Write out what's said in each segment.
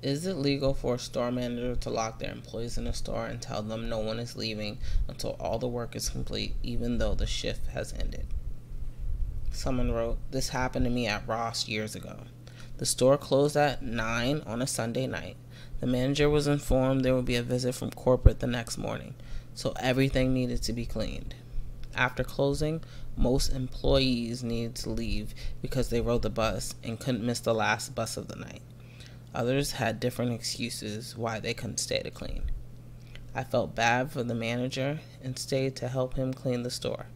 Is it legal for a store manager to lock their employees in a store and tell them no one is leaving until all the work is complete, even though the shift has ended? Someone wrote, This happened to me at Ross years ago. The store closed at 9 on a Sunday night. The manager was informed there would be a visit from corporate the next morning, so everything needed to be cleaned. After closing, most employees needed to leave because they rode the bus and couldn't miss the last bus of the night. Others had different excuses why they couldn't stay to clean. I felt bad for the manager and stayed to help him clean the store.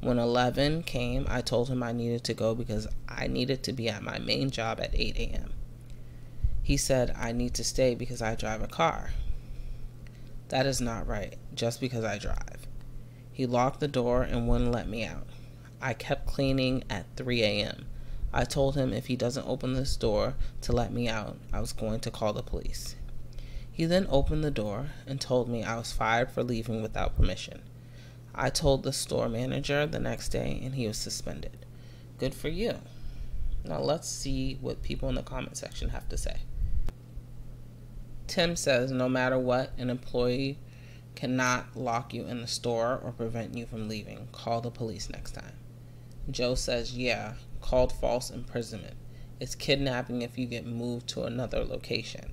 When 11 came, I told him I needed to go because I needed to be at my main job at 8 a.m. He said I need to stay because I drive a car. That is not right, just because I drive. He locked the door and wouldn't let me out. I kept cleaning at 3 a.m. I told him if he doesn't open this door to let me out, I was going to call the police. He then opened the door and told me I was fired for leaving without permission. I told the store manager the next day and he was suspended. Good for you. Now let's see what people in the comment section have to say. Tim says no matter what, an employee cannot lock you in the store or prevent you from leaving. Call the police next time. Joe says, yeah, called false imprisonment. It's kidnapping if you get moved to another location.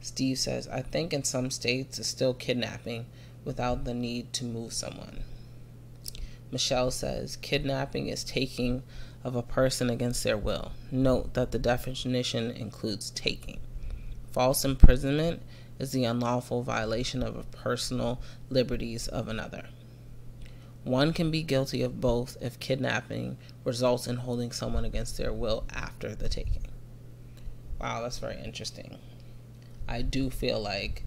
Steve says, I think in some states it's still kidnapping without the need to move someone. Michelle says, kidnapping is taking of a person against their will. Note that the definition includes taking. False imprisonment is the unlawful violation of a personal liberties of another. One can be guilty of both if kidnapping results in holding someone against their will after the taking. Wow, that's very interesting. I do feel like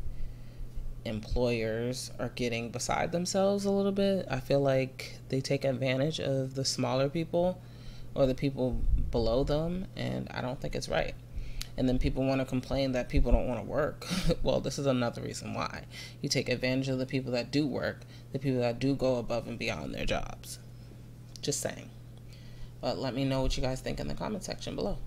employers are getting beside themselves a little bit. I feel like they take advantage of the smaller people or the people below them, and I don't think it's right and then people want to complain that people don't want to work. well, this is another reason why. You take advantage of the people that do work, the people that do go above and beyond their jobs. Just saying. But let me know what you guys think in the comment section below.